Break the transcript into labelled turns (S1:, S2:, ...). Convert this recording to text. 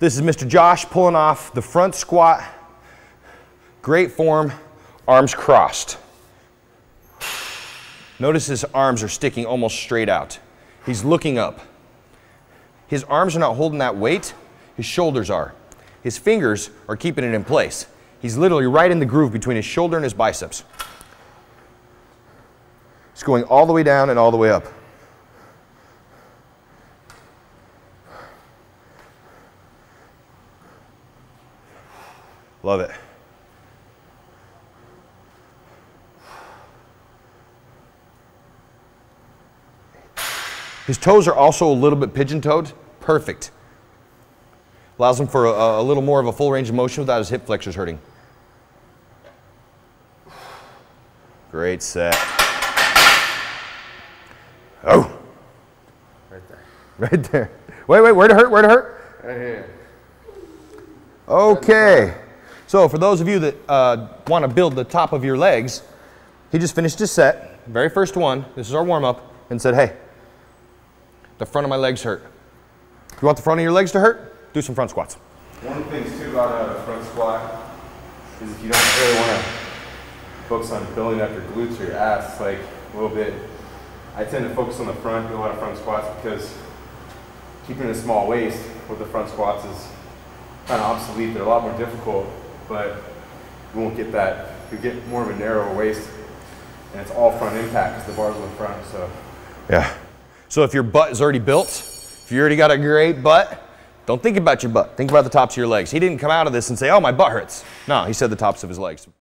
S1: This is Mr. Josh pulling off the front squat. Great form, arms crossed. Notice his arms are sticking almost straight out. He's looking up. His arms are not holding that weight, his shoulders are. His fingers are keeping it in place. He's literally right in the groove between his shoulder and his biceps. He's going all the way down and all the way up. Love it. His toes are also a little bit pigeon-toed. Perfect. Allows him for a, a, little more of a full range of motion without his hip flexors hurting. Great set. Oh.
S2: Right there.
S1: Right there. Wait, wait, where'd it hurt? Where'd it hurt?
S2: Right here.
S1: Okay. So for those of you that uh, want to build the top of your legs, he just finished his set, very first one. This is our warm up, and said, "Hey, the front of my legs hurt. You want the front of your legs to hurt? Do some front squats."
S2: One of the things too about a front squat is if you don't really want to focus on building up your glutes or your ass like a little bit, I tend to focus on the front, do a lot of front squats because keeping a small waist with the front squats is kind of obsolete. They're a lot more difficult, but you won't get that. You get more of a narrower waist, and it's all front impact because the bar's on the front. So
S1: yeah. So if your butt is already built, if you already got a great butt, don't think about your butt. Think about the tops of your legs. He didn't come out of this and say, "Oh, my butt hurts." No, he said the tops of his legs.